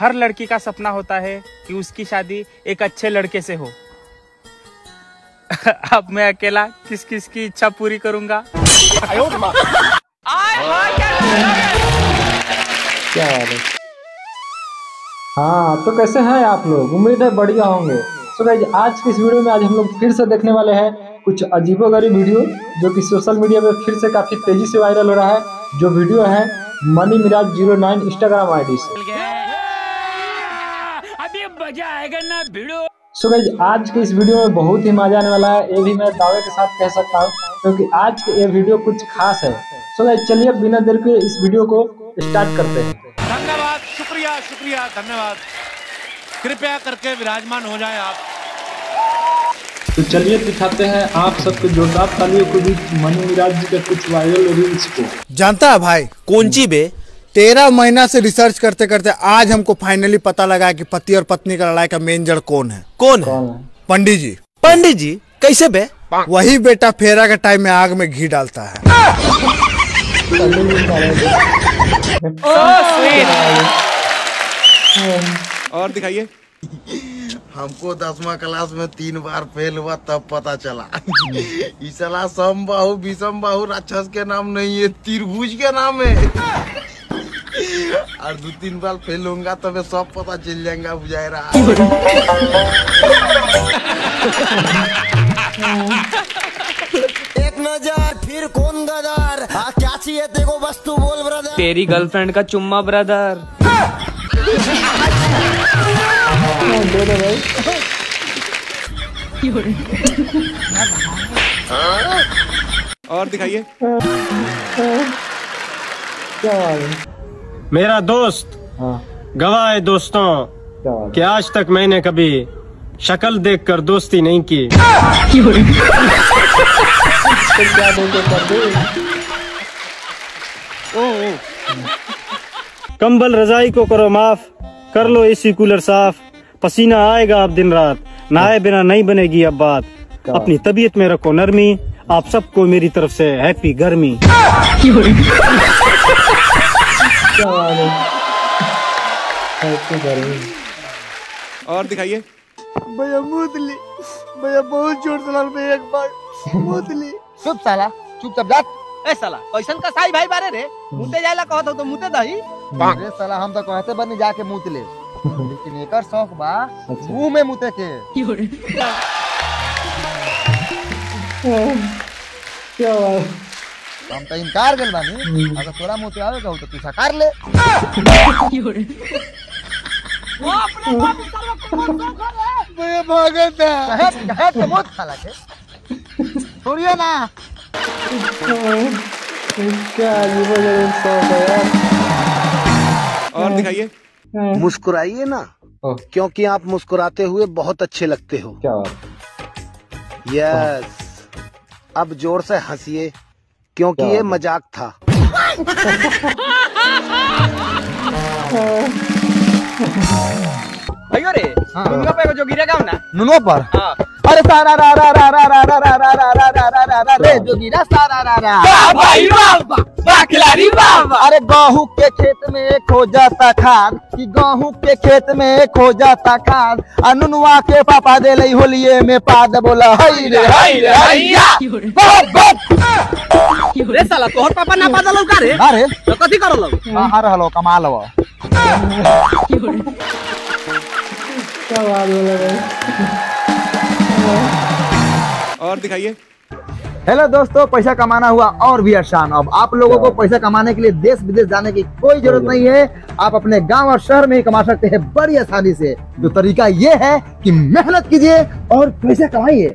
हर लड़की का सपना होता है कि उसकी शादी एक अच्छे लड़के से हो। अब मैं अकेला किस किस की इच्छा पूरी करूँगा? क्या है? हाँ? तो कैसे हैं आप लोग? उम्मीद है बढ़िया होंगे। तो गाइज़ आज की इस वीडियो में आज हम लोग फिर से देखने वाले हैं कुछ अजीबो गरीब वीडियो जो कि सोशल मीडिया पे फिर से काफ़ी तेज़ी से वायरल हो रहा है। जो वीडियो है Mani Meraj zero nine Instagram I D से। अभी मज़ा आएगा ना भिड़ो। सो गाइज़ आज के इस वीडियो में बहुत ही मज़ा आने वाला है। ये भी मैं दावे के साथ कह सकता हूँ क्योंकि तो आज के ये वीडियो कुछ खास है। सो गाइज़ चलिए बिना देर के इस वीडियो को स्टार्ट करते हैं। धन्यवाद शुक्रिया शुक्रिया धन्यवाद। कृपया करके विराजमान हो जाए आप। तो चलिए दिखाते हैं आप सबके जोरदार तालियों के बीच मनी मिराज जी का कुछ वायरल रील्स को। जानता है भाई कौन बे? तेरह महीना से रिसर्च करते करते आज हमको फाइनली पता लगा कि पति और पत्नी का लड़ाई का मेन जड़ कौन है। कौन है? पंडित जी। पंडित जी कैसे बे? वही बेटा फेरा के टाइम में आग में घी डालता है। और दिखाइए। हमको दसवा क्लास में तीन बार फेल हुआ तब पता चला। इस सम बाहु विषम बाहु राक्षस के नाम नहीं है त्रिभुज के नाम है। और दो तीन बार फेल होऊँगा तब सब पता चल जाएगा बुझाए रहा। एक नज़र फिर कौन गदर? क्या चाहिए देखो बस तू बोल ब्रदर तेरी गर्लफ्रेंड का चुम्मा ब्रदर और दिखाइए। क्या बात है? मेरा दोस्त। हाँ। गवाह है दोस्तों कि आज तक मैंने कभी शक्ल देखकर दोस्ती नहीं की। है तो कंबल रजाई को करो माफ़ कर लो एसी कूलर साफ़। पसीना आएगा अब दिन रात। नहाए बिना नहीं बनेगी अब बात। अपनी तबीयत में रखो नरमी। आप सबको मेरी तरफ़ से हैप्पी गर्मी क्या बात है ऐसे गर्मी और दिखाइए। भैया मूतली भैया बहुत ज़ोर से लड़ एक बार। मूतली चुप साला चुप चुपचाप जात। ए साला कैसन का साई भाई बारे रे? मुते जायला कहत हो तो मुते दही। अरे साला हम तो कहते बनी जाके मुत ले। लेकिन एकर शौक बा अच्छा। मुँह में मुते के। क्या बात हम तो इनकार गल बानी। अगर तोरा मुते आवे कहू तो तू सकार ले। भैया भागत है। हट हट के मत खाला के छोड़िए ना। क्या है और दिखाइए। मुस्कुराइए ना क्योंकि आप मुस्कुराते हुए बहुत अच्छे लगते हो। क्या यस अब ज़ोर से हंसिए। क्योंकि ये मज़ाक था। अयो रे दुनिया पे जो गिरेगा ना। नुनो पर? हाँ। अरे सारा रा रा रा रा रा रा रा रा रा रा रा रा रा रा रे जो गिरा सारा रा रा भाई बाबा। बाखलारी बाबा अरे गेहूँ के खेत में खो जाता खाद कि गेहूँ के खेत में खो जाता खाद अनुनुआ के पापा दे लई होलिये में पाद बोला हई रे हई रे हैया बस बस रे साला तोहर पापा ना पादल का रे? अरे तो कथी करल? कहाँ रहलो कमा लो क्या बात बोला भाई और दिखाइए। हेलो दोस्तों पैसा कमाना हुआ और भी आसान अब आप लोगों को पैसा कमाने के लिए देश विदेश जाने की कोई ज़रूरत नहीं है। आप अपने गाँव और शहर में ही कमा सकते हैं बड़ी आसानी से। जो तरीका ये है कि मेहनत कीजिए और पैसे कमाइए।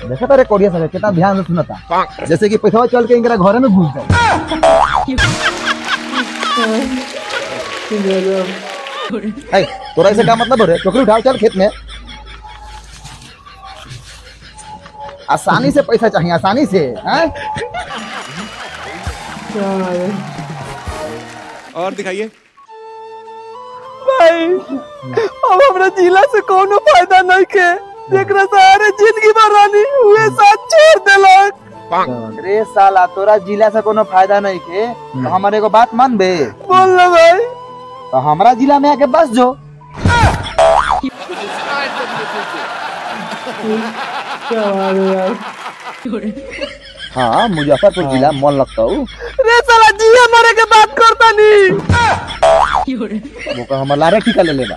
देखा था कोरिया सब कितना ध्यान से सुना था जैसे कि पैसा चल के इनका घर में घुस जाए तोरा ऐसे क्या मतलब हो? रहा है टोकरी उठाओ चल खेत में। आसानी से पैसा चाहिए आसानी से और दिखाइए। भाई अब हमरा जिला से कोनो फ़ायदा नहीं के। जेकरा सहारे ज़िंदगी भर रानी हुए साथ छोड़ देलक। रे साला तोरा जिला से कोनो फ़ायदा नहीं के तो हमारे एगो बात मान बे बोल ना भाई। तो हमारा जिला में आके बस जो। है यार हाँ। मुजफ्फरपुर जिला मन लगता हूँ रे साला जिया मरे के बात करता नहीं वो का हमारा लारे टीका ले लेगा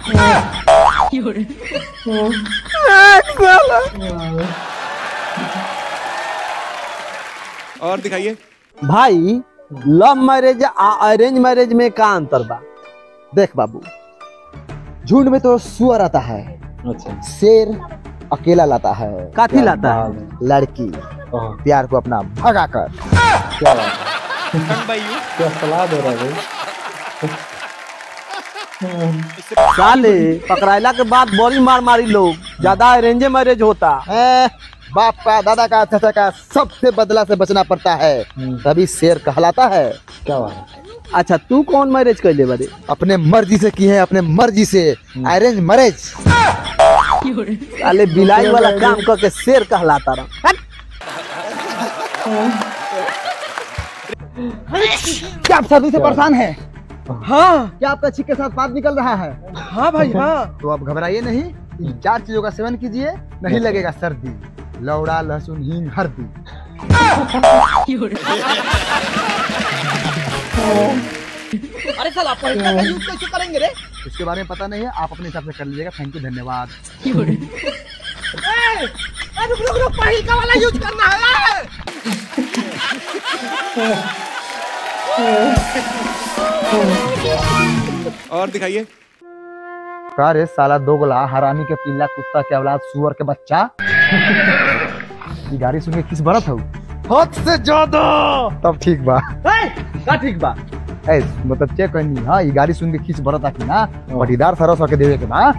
और दिखाइए। भाई लव मैरिज आ अरेंज मैरिज में का अंतर बा? देख बाबू झुंड में तो सुअर आता है। अच्छा। शेर अकेला लाता है। काथी लाता है। लड़की। हाँ, प्यार को अपना भगा कर क्या क्या सलाह दे रहा है साले पकड़ाइला के बाद बड़ी मार मारी लोग। ज़्यादा अरेंज मैरिज होता। है बाप का दादा का चाचा का सबसे बदला से बचना पड़ता है। तभी शेर कहलाता है। क्या बात अच्छा तू कौन मैरिज कर ले बड़े? अपने मर्ज़ी से की है अपने मर्ज़ी से अरेंज मैरिज साले बिलाई वाला काम करके शेर कहलाता रहा। क्या आप सभी से परेशान है? हाँ। क्या आपका छिक के साथ बात निकल रहा है? हाँ भाई हाँ। तो आप घबराइए नहीं। इन चार चीज़ों का सेवन कीजिए। नहीं लगेगा सर्दी। लौड़ा लहसुन हींग हल्दी अरे साला पैसा का यूज़ कैसे करेंगे रे? इसके बारे में पता नहीं है आप अपने हिसाब से कर लीजिएगा। थैंक यू धन्यवाद। रुक रुक रुक पहिल का वाला यूज़ करना है और दिखाइए। का रे साला दोगला हरामी के पिल्ला कुत्ता के औलाद सुअर के बच्चा। ये गाड़ी सुन के किस बरत हो हद से ज़्यादा। तब ठीक बा। का ठीक बा? ए मतलब चेक करनी हाँ ये गाड़ी सुन के किस बरत आती ना पटीदार सरस होके देवे के बा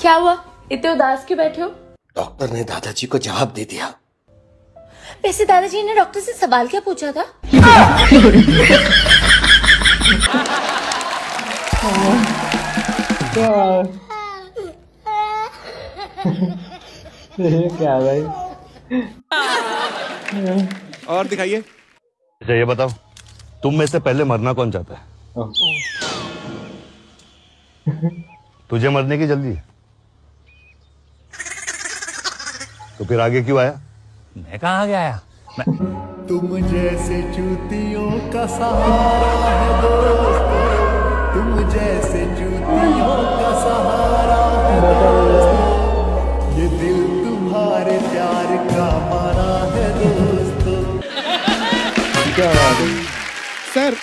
क्या हुआ? इतने उदास क्यों बैठे हो? डॉक्टर ने दादाजी को जवाब दे दिया। वैसे दादाजी ने डॉक्टर से सवाल क्या पूछा था? क्या ये क्या भाई? और दिखाइए। अच्छा ये बताओ तुम में से पहले मरना कौन चाहता है? तुझे मरने की जल्दी है। तो फिर आगे क्यों आया? मैं कहाँ आगे आया तुम जैसे जूतियों का सहारा है दोस्त। तुम जैसे जूतियों का सहारा है दोस्त। ये दिल सर,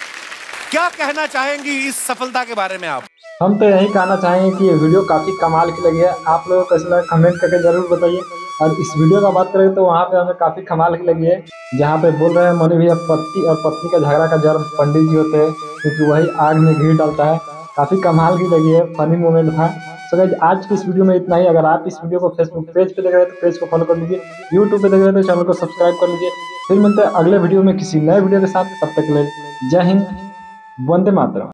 क्या कहना चाहेंगी इस सफलता के बारे में आप? हम तो यही कहना चाहेंगे कि ये वीडियो काफ़ी कमाल की लगी है। आप लोगों को लगा कमेंट करके ज़रूर बताइए। और इस वीडियो का बात करें तो वहाँ पे हमें काफ़ी कमाल की लगी है। जहाँ पे बोल रहे हैं मनी भैया, पति और पत्नी का झगड़ा का जड़ पंडित जी होते हैं, क्योंकि वही आग में घी डालता है। काफ़ी कमाल की लगी है फनी मोमेंट था। सो गाइज़ आज की इस वीडियो में इतना ही। अगर आप इस वीडियो को फेसबुक पेज पे देख रहे हैं तो पेज को फॉलो कर लीजिए। यूट्यूब पे देख रहे हैं तो चैनल को सब्सक्राइब कर लीजिए। फिर मिलते हैं अगले वीडियो में किसी नए वीडियो के साथ। तब तक ले जय हिंद, वंदे मातरम।